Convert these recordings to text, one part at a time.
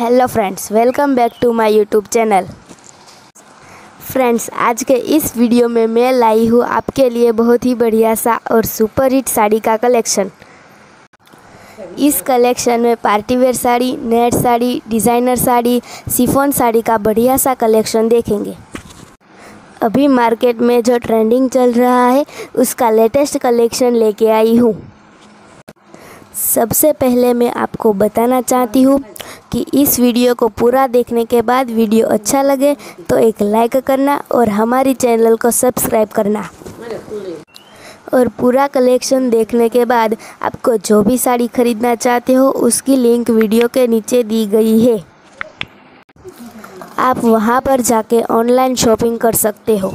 Hello friends welcome back to my YouTube channel friends आज के इस वीडियो में मैं लाई हूँ आपके लिए बहुत ही बढ़िया सा और सुपर हिट साड़ी का कलेक्शन इस कलेक्शन में party wear sari net sari designer sari chiffon sari का बढ़िया सा कलेक्शन देखेंगे. अभी मार्केट में जो ट्रेंडिंग चल रहा है, उसका लेटेस्ट कलेक्शन लेके आई हूँ. सबसे पहले मैं आपको बताना चाहती हूँ कि इस वीडियो को पूरा देखने के बाद वीडियो अच्छा लगे तो एक लाइक करना और हमारी चैनल को सब्सक्राइब करना। और पूरा कलेक्शन देखने के बाद आपको जो भी साड़ी खरीदना चाहते हो, उसकी लिंक वीडियो के नीचे दी गई है। आप वहाँ पर जाके ऑनलाइन शॉपिंग कर सकते हो।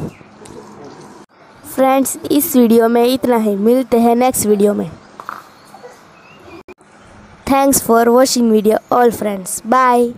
फ्रेंड्स, इस वीडियो में इतना ही। मिलते हैं नेक्स्ट वीडियो में। Thanks for watching video all friends. Bye.